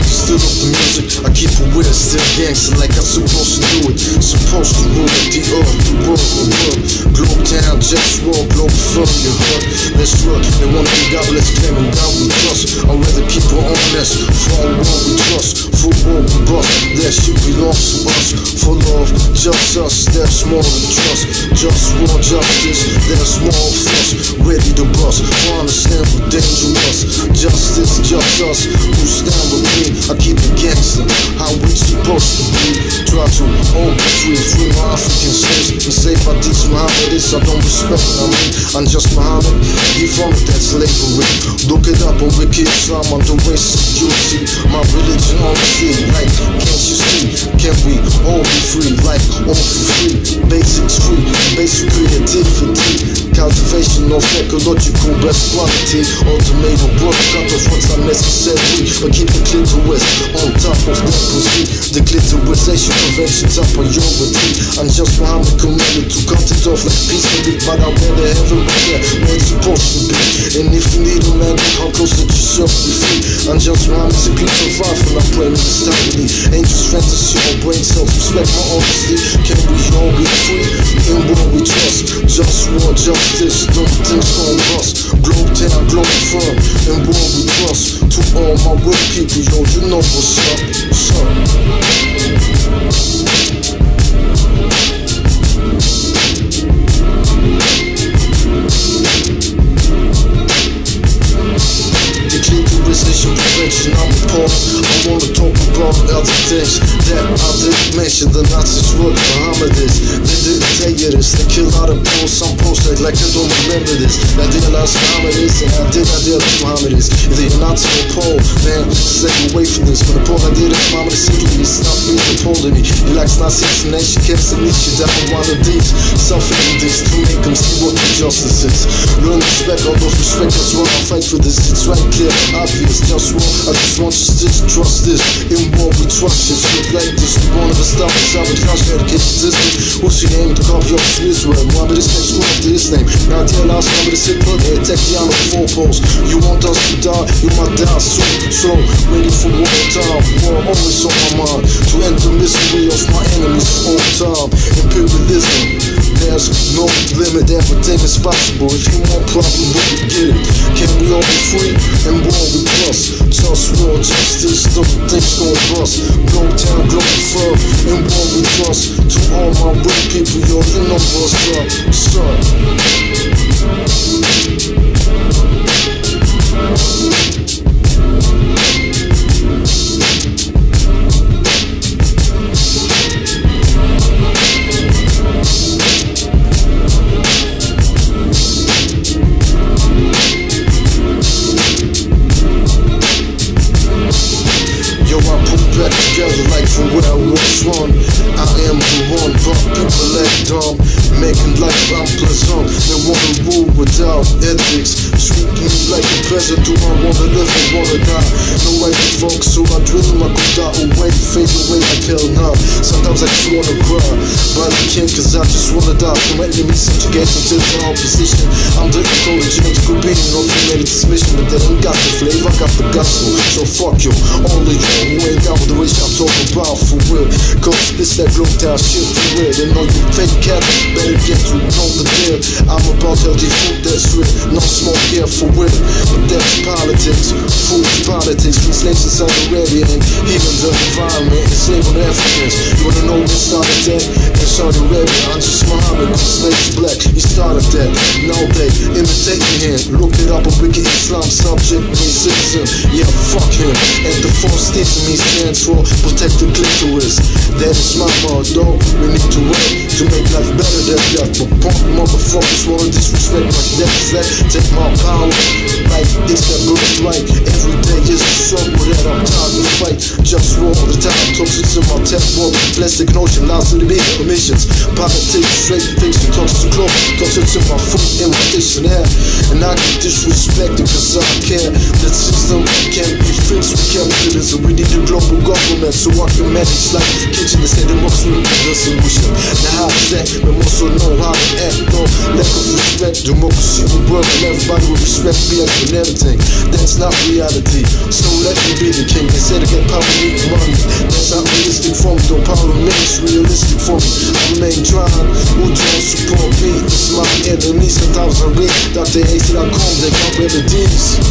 of the music, I keep it weird, still gangster like I'm supposed to do it. Supposed to rule the earth, the world, the world. Globe town, just roll, globe from your heart. Let's work, they wanna be godless, claiming God we trust. I'd rather keep it honest, for all what we trust. For what we bust, that shit belongs to us. For love, just us, that's more than trust. Just war, justice, that's more of us. Ready to bust, for understand we're dangerous. Justice, just us, who stand with me. I keep it gangster, how we supposed to be. Try to be free, free my African slaves. And say if I teach Muhammad this, I don't respect I mean, I'm just Muhammad, he from that slavery. Look it up on Wiki Islam, I'm the racist, see. My religion on the sea, like, can't you see? Can we all be free, like, all for free? Basics free, basic creativity. Cultivation of ecological best quality. Ultimatum work, cut off what's unnecessary. But keep the clitoris on top of that pussy. The clitorisation prevention's a priority. I'm just Muhammad committed to cut it off like peacefully. But I better have it right there where it's supposed to. And if you need a man, how close that yourself be free. I'm just Muhammad, to keep survive and I'm praying with stability. Angels fantasy or brain cells, respect my honesty. Can we all be free? In what we trust. Just war, justice, don't think on us. Globe town, globe firm, and what we trust. To all my real people, yo, you know what's up. What's up? You this. They kill out of posts. Some posts like, like I don't remember this. I did last Mohammedists, and I did, I did last Mohammedists. If they're Nazi or Pole, man, stay away from this. When the Pole I did it, Mohammed secretly stopped being the Pole to me. He likes Nazi explanation, kept some niche down one of these. Suffering this to make them see what the justice is. Learn respect, all those respect, that's why I fight for this. It's right clear, obvious, just wrong. I just want you to trust this. In war, we trust this. We like this. We wanna stop the sabotage, dedication system. What's your name? The copy of Israel. Mohammed is next school after his name. Now tell us, Mohammed is Hitler. They attack the honor four posts. You want us to die, you might die soon. So, ready for war time. War always on my mind. To end the misery of my enemies all time. Imperialism. There's no limit, everything is possible. If you want problem, we can get it. Can we all be free and war we trust? Just war, justice, don't think going bust. Go town, go firm, and war we trust. To all my real people, yo, you know ethics. Treat like a peasant. Do I wanna live or wanna die? No way to fuck, so I dream drill my die away, fade away like hell now. Sometimes I just wanna cry. But I can't cause I just wanna die. From enemy subjugation to get into the opposition. I'm the code of genetic being no humanity submission. But they ain't got the flavor, got the gospel. So fuck you, only you who ain't with the wish I'm talking about for real. Cause it's that glow down shit for real. And all you fake cats better get to know the deal. I'm about healthy food that's real. No smoke here for real. But that's politics, food politics. In Saudi Arabia and even the environment. Enslaving Africans. You wanna know who started that? In Saudi Arabia, I'm just Muhammad. Slaves black, he started that. Now they imitating him. Look it up on Wiki Islam subject, racism. Yeah, fuck him. And the four sticks in me stands for protect the clitoris. That is my motto. We need to wait to make life better than death. But punk motherfuckers wanna disrespect my death. Take my power. Like it's that birthright. Every day is a struggle that I'm tired to fight. Just roll the time, toxic in my walk, plastic notion, loud to the beat, emissions. Politics, straight fiction, talks to close, talks to my foot in my air. And I get disrespected cause I care. The system can't be fixed with capitalism. We need a global government so I can manage like kitchen instead of most with the Democracy will work and everybody will respect me and everything. That's not reality. So let me be the king. They said to get power, need money. That's not realistic for me. Don't power remains realistic for me. I remain trying. Who don't support me? It's my enemy. Sometimes I read Dr. AC.com. They got remedies.